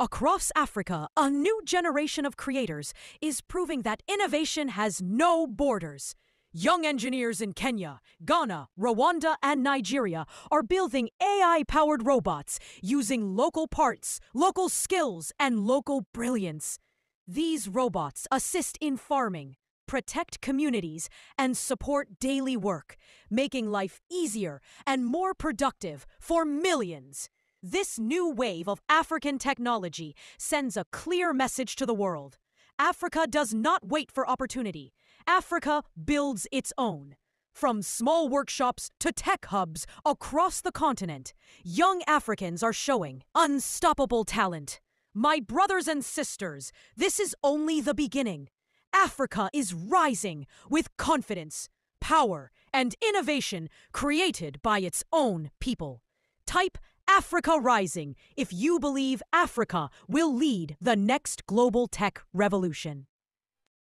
Across Africa, a new generation of creators is proving that innovation has no borders. Young engineers in Kenya, Ghana, Rwanda, and Nigeria are building AI powered robots using local parts, local skills, and local brilliance. These robots assist in farming, protect communities, and support daily work, making life easier and more productive for millions. This new wave of African technology sends a clear message to the world. Africa does not wait for opportunity. Africa builds its own. From small workshops to tech hubs across the continent, young Africans are showing unstoppable talent. My brothers and sisters, this is only the beginning. Africa is rising with confidence, power, and innovation created by its own people. Type Africa Rising if you believe Africa will lead the next global tech revolution.